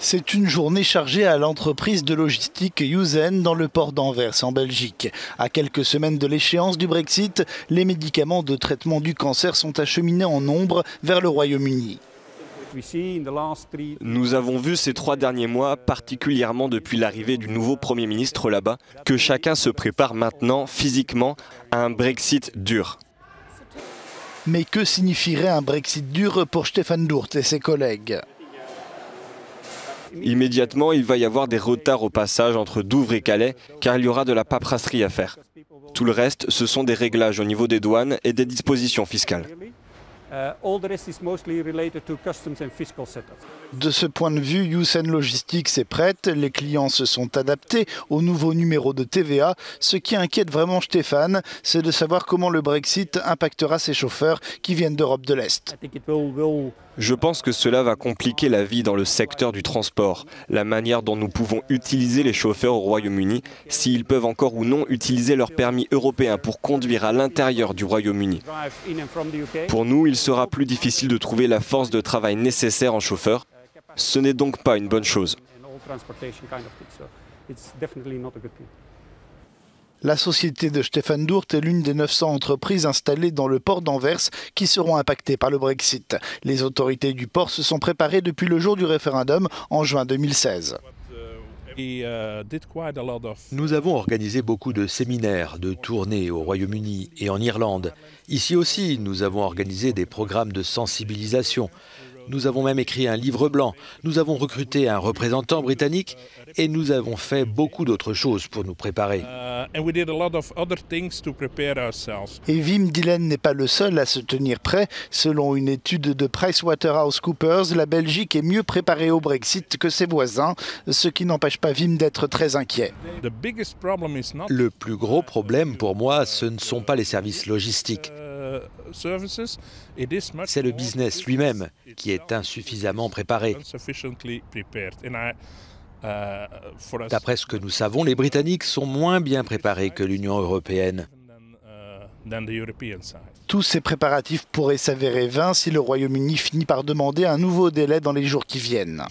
C'est une journée chargée à l'entreprise de logistique Yuzen dans le port d'Anvers en Belgique. À quelques semaines de l'échéance du Brexit, les médicaments de traitement du cancer sont acheminés en nombre vers le Royaume-Uni. Nous avons vu ces trois derniers mois, particulièrement depuis l'arrivée du nouveau Premier ministre là-bas, que chacun se prépare maintenant physiquement à un Brexit dur. Mais que signifierait un Brexit dur pour Stéphane Dourt et ses collègues? Immédiatement, il va y avoir des retards au passage entre Douvres et Calais, car il y aura de la paperasserie à faire. Tout le reste, ce sont des réglages au niveau des douanes et des dispositions fiscales. De ce point de vue, Yousen Logistics est prête. Les clients se sont adaptés au nouveau numéro de TVA. Ce qui inquiète vraiment Stéphane, c'est de savoir comment le Brexit impactera ces chauffeurs qui viennent d'Europe de l'Est. Je pense que cela va compliquer la vie dans le secteur du transport, la manière dont nous pouvons utiliser les chauffeurs au Royaume-Uni, s'ils peuvent encore ou non utiliser leur permis européen pour conduire à l'intérieur du Royaume-Uni. Pour nous, il sera plus difficile de trouver la force de travail nécessaire en chauffeur. Ce n'est donc pas une bonne chose. La société de Stéphane Dourt est l'une des 900 entreprises installées dans le port d'Anvers qui seront impactées par le Brexit. Les autorités du port se sont préparées depuis le jour du référendum en juin 2016. Nous avons organisé beaucoup de séminaires, de tournées au Royaume-Uni et en Irlande. Ici aussi, nous avons organisé des programmes de sensibilisation. Nous avons même écrit un livre blanc. Nous avons recruté un représentant britannique et nous avons fait beaucoup d'autres choses pour nous préparer. Et Wim Dylan n'est pas le seul à se tenir prêt. Selon une étude de PricewaterhouseCoopers, la Belgique est mieux préparée au Brexit que ses voisins, ce qui n'empêche pas Wim d'être très inquiet. Le plus gros problème pour moi, ce ne sont pas les services logistiques. C'est le business lui-même qui est insuffisamment préparé. D'après ce que nous savons, les Britanniques sont moins bien préparés que l'Union européenne. Tous ces préparatifs pourraient s'avérer vains si le Royaume-Uni finit par demander un nouveau délai dans les jours qui viennent.